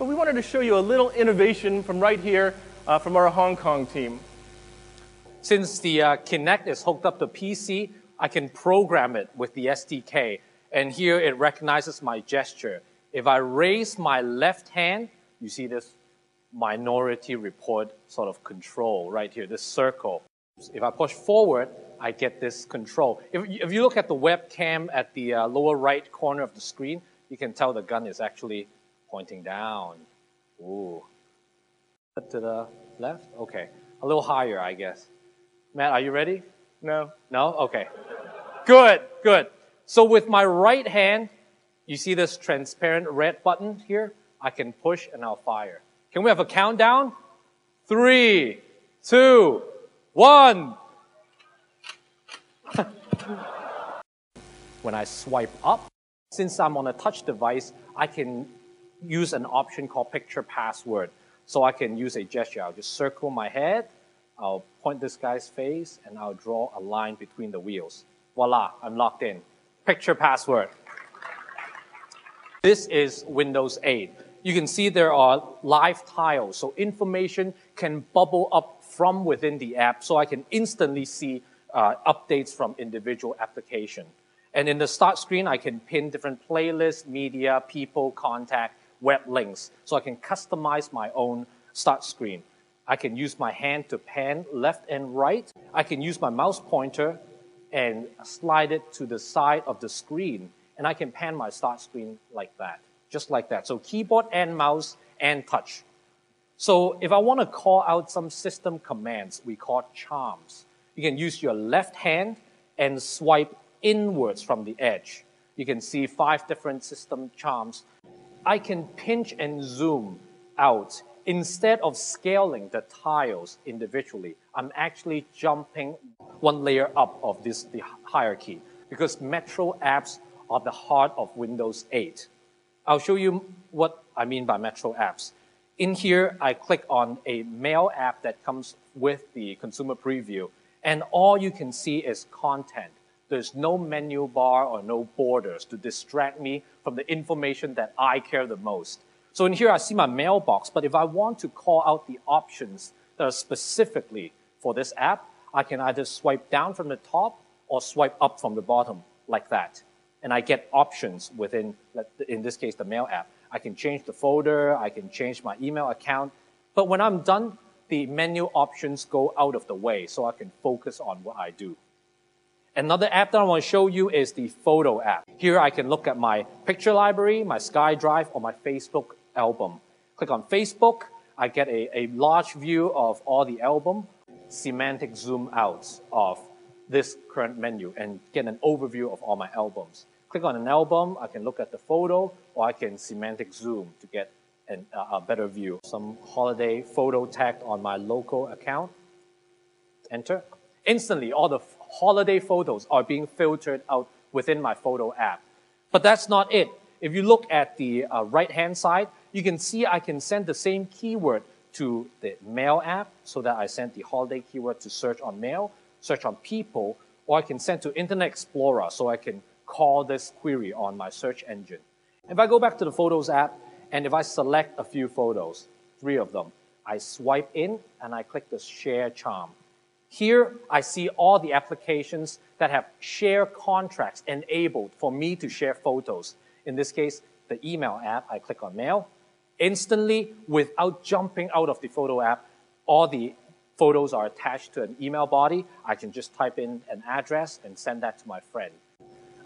but we wanted to show you a little innovation from right here uh, from our Hong Kong team. Since the uh, Kinect is hooked up to PC, I can program it with the SDK. And here it recognizes my gesture. If I raise my left hand, you see this minority report sort of control right here, this circle. If I push forward, I get this control. If, if you look at the webcam at the uh, lower right corner of the screen, you can tell the gun is actually pointing down. Ooh. To the left? Okay. A little higher, I guess. Matt, are you ready? No. No? Okay. Good, good. So with my right hand, you see this transparent red button here? I can push and I'll fire. Can we have a countdown? Three, two, one. when I swipe up, since I'm on a touch device, I can use an option called picture password. So I can use a gesture. I'll just circle my head, I'll point this guy's face, and I'll draw a line between the wheels. Voila, I'm locked in. Picture password. This is Windows 8. You can see there are live tiles, so information can bubble up from within the app, so I can instantly see uh, updates from individual application. And in the start screen, I can pin different playlists, media, people, contact, web links, so I can customize my own start screen. I can use my hand to pan left and right. I can use my mouse pointer and slide it to the side of the screen, and I can pan my start screen like that, just like that. So keyboard and mouse and touch. So if I want to call out some system commands, we call charms. You can use your left hand and swipe inwards from the edge. You can see five different system charms. I can pinch and zoom out. Instead of scaling the tiles individually, I'm actually jumping one layer up of this the hierarchy because Metro apps are the heart of Windows 8. I'll show you what I mean by Metro apps. In here, I click on a mail app that comes with the consumer preview, and all you can see is content. There's no menu bar or no borders to distract me from the information that I care the most. So in here, I see my mailbox, but if I want to call out the options that are specifically for this app, I can either swipe down from the top or swipe up from the bottom like that. And I get options within, in this case, the mail app. I can change the folder, I can change my email account. But when I'm done, the menu options go out of the way so I can focus on what I do. Another app that I want to show you is the photo app. Here I can look at my picture library, my SkyDrive, or my Facebook album. Click on Facebook, I get a, a large view of all the album semantic zoom outs of this current menu and get an overview of all my albums. Click on an album, I can look at the photo, or I can semantic zoom to get an, uh, a better view. Some holiday photo tagged on my local account. Enter. Instantly, all the holiday photos are being filtered out within my photo app. But that's not it. If you look at the uh, right-hand side, you can see I can send the same keyword to the mail app so that I send the holiday keyword to search on mail, search on people, or I can send to Internet Explorer so I can call this query on my search engine. If I go back to the Photos app, and if I select a few photos, three of them, I swipe in and I click the Share Charm. Here, I see all the applications that have share contracts enabled for me to share photos. In this case, the email app, I click on Mail, instantly without jumping out of the photo app. All the photos are attached to an email body. I can just type in an address and send that to my friend.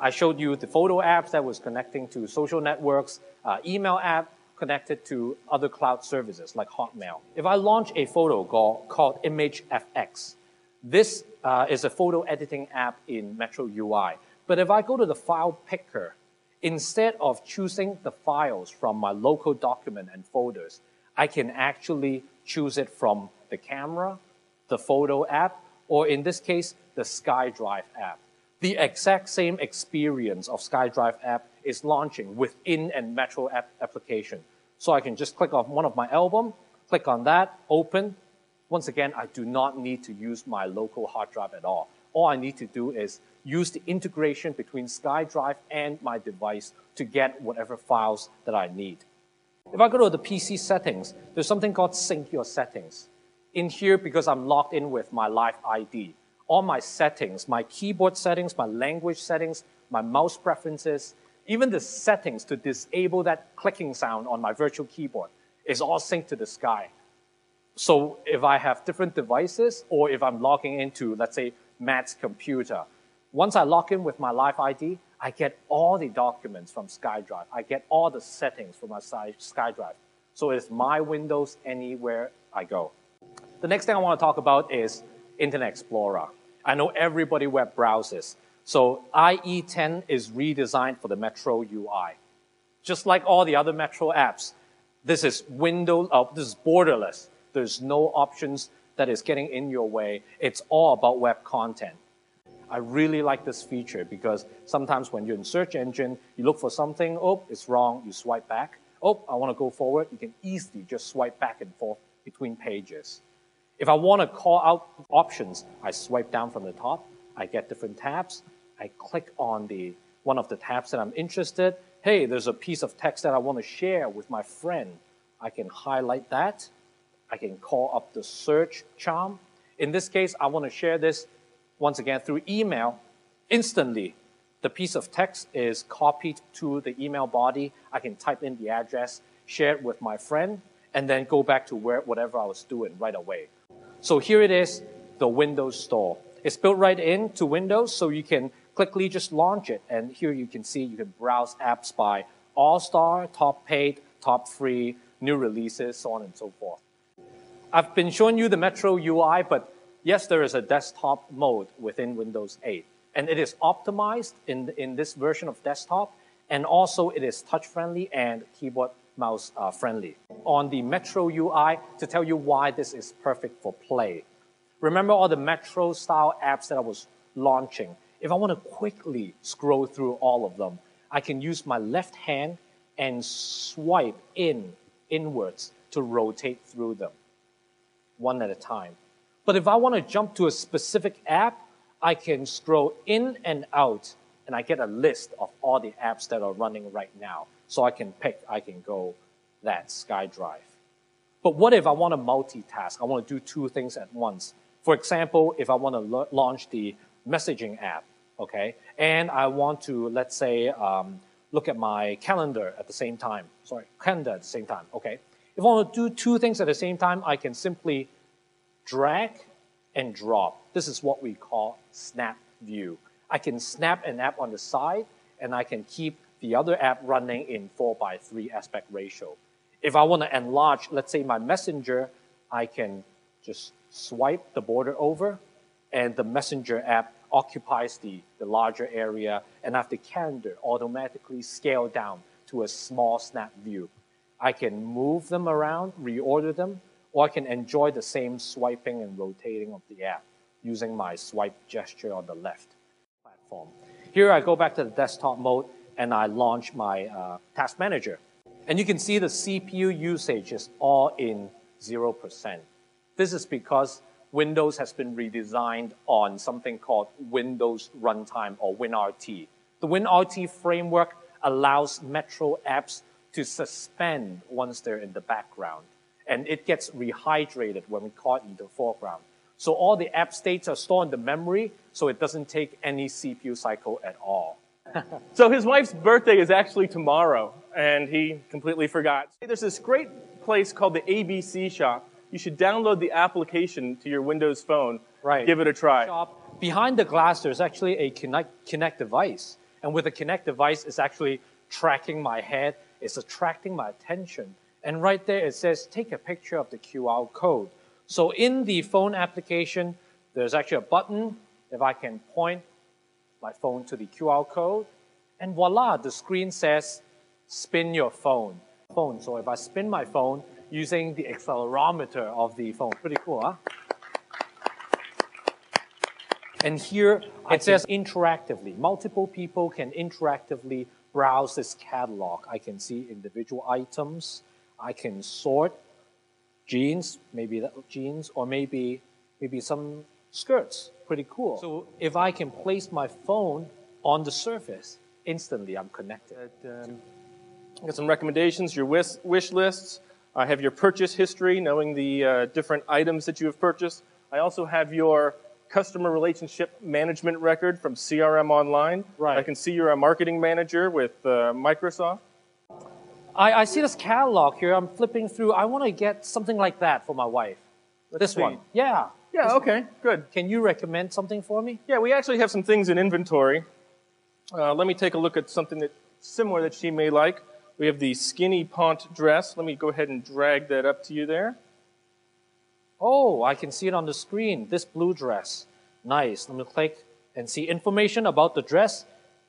I showed you the photo apps that was connecting to social networks, uh, email app connected to other cloud services like Hotmail. If I launch a photo called, called ImageFX, this uh, is a photo editing app in Metro UI. But if I go to the file picker instead of choosing the files from my local document and folders, I can actually choose it from the camera, the photo app, or in this case, the SkyDrive app. The exact same experience of SkyDrive app is launching within a Metro app application. So I can just click on one of my album, click on that, open. Once again, I do not need to use my local hard drive at all. All I need to do is use the integration between SkyDrive and my device to get whatever files that I need. If I go to the PC settings, there's something called sync your settings. In here, because I'm logged in with my live ID, all my settings, my keyboard settings, my language settings, my mouse preferences, even the settings to disable that clicking sound on my virtual keyboard is all synced to the sky. So if I have different devices or if I'm logging into, let's say, Matt's computer, once I log in with my live ID, I get all the documents from SkyDrive. I get all the settings from my SkyDrive. So it's my Windows anywhere I go. The next thing I want to talk about is Internet Explorer. I know everybody web browses. So IE10 is redesigned for the Metro UI. Just like all the other Metro apps, this is window, uh, this is borderless. There's no options that is getting in your way. It's all about web content. I really like this feature because sometimes when you're in search engine, you look for something, oh, it's wrong, you swipe back. Oh, I want to go forward. You can easily just swipe back and forth between pages. If I want to call out options, I swipe down from the top. I get different tabs. I click on the one of the tabs that I'm interested. Hey, there's a piece of text that I want to share with my friend. I can highlight that. I can call up the search charm. In this case, I want to share this once again through email instantly. The piece of text is copied to the email body. I can type in the address, share it with my friend, and then go back to where, whatever I was doing right away. So here it is, the Windows Store. It's built right into Windows, so you can quickly just launch it. And here you can see you can browse apps by All-Star, top paid, top free, new releases, so on and so forth. I've been showing you the Metro UI, but yes, there is a desktop mode within Windows 8. And it is optimized in, in this version of desktop, and also it is touch-friendly and keyboard mouse uh, friendly. On the Metro UI, to tell you why this is perfect for play. Remember all the Metro style apps that I was launching? If I want to quickly scroll through all of them, I can use my left hand and swipe in, inwards to rotate through them, one at a time. But if I want to jump to a specific app, I can scroll in and out and I get a list of all the apps that are running right now. So I can pick, I can go that SkyDrive. But what if I want to multitask? I want to do two things at once. For example, if I want to launch the messaging app, okay, and I want to, let's say, um, look at my calendar at the same time. Sorry, calendar at the same time, okay. If I want to do two things at the same time, I can simply drag and drop. This is what we call snap view. I can snap an app on the side and I can keep the other app running in 4 by 3 aspect ratio. If I want to enlarge, let's say my messenger, I can just swipe the border over and the messenger app occupies the, the larger area and I have the calendar automatically scale down to a small snap view. I can move them around, reorder them, or I can enjoy the same swiping and rotating of the app using my swipe gesture on the left platform. Here I go back to the desktop mode and I launch my uh, task manager. And you can see the CPU usage is all in 0%. This is because Windows has been redesigned on something called Windows Runtime or WinRT. The WinRT framework allows Metro apps to suspend once they're in the background. And it gets rehydrated when we call it in the foreground. So all the app states are stored in the memory, so it doesn't take any CPU cycle at all. so his wife's birthday is actually tomorrow, and he completely forgot. There's this great place called the ABC Shop. You should download the application to your Windows phone. Right. Give it a try. Shop. Behind the glass, there's actually a Kinect, Kinect device. And with the Kinect device, it's actually tracking my head. It's attracting my attention. And right there, it says, take a picture of the QR code. So in the phone application, there's actually a button. If I can point my phone to the QR code, and voila, the screen says, spin your phone. phone. So if I spin my phone using the accelerometer of the phone, pretty cool, huh? And here it says interactively. Multiple people can interactively browse this catalog. I can see individual items. I can sort jeans, maybe that jeans, or maybe maybe some skirts. Pretty cool. So if I can place my phone on the surface, instantly I'm connected. Um, Got some recommendations, your wish, wish lists. I have your purchase history, knowing the uh, different items that you have purchased. I also have your customer relationship management record from CRM Online. Right. I can see you're a marketing manager with uh, Microsoft. I, I see this catalog here. I'm flipping through. I want to get something like that for my wife. this see. one. Yeah. Yeah, okay, good. Can you recommend something for me? Yeah, we actually have some things in inventory. Uh, let me take a look at something that similar that she may like. We have the skinny pont dress. Let me go ahead and drag that up to you there. Oh, I can see it on the screen. This blue dress. Nice. Let me click and see information about the dress.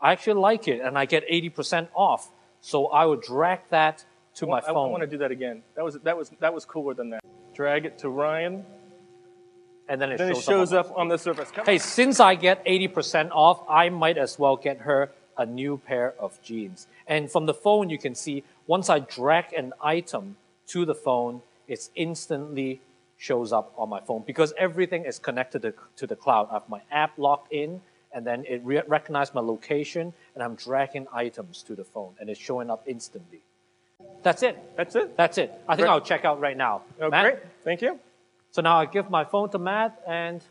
I actually like it and I get 80% off. So I would drag that to my I, I want to do that again. That was that was that was cooler than that. Drag it to Ryan. and then it Then shows, it shows up. on up on the surface. Come Hey, since I get 80% off, I might as well get her a new pair of jeans. And from the phone, you can see once I drag an item to the phone, it's instantly shows up on my phone because everything is connected to, to the cloud. I have my app logged in, and then it re- recognizes my location, and I'm dragging items to the phone, and it's showing up instantly. That's it. That's it. That's it. I think Great. I'll check out right now. Oh, Matt? great. Thank you. So now I give my phone to Matt, and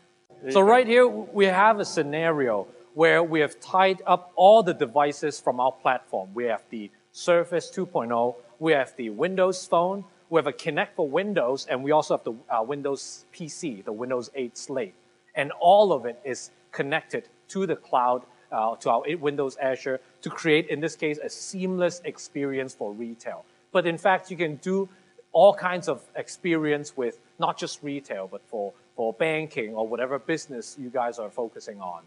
so right here we have a scenario where we have tied up all the devices from our platform. We have the Surface 2.0, we have the Windows Phone, we have a Kinect for Windows, and we also have the uh, Windows PC, the Windows 8 Slate, and all of it is connected to the cloud, uh, to our Windows Azure, to create, in this case, a seamless experience for retail. But in fact, you can do all kinds of experience with not just retail, but for, for banking or whatever business you guys are focusing on.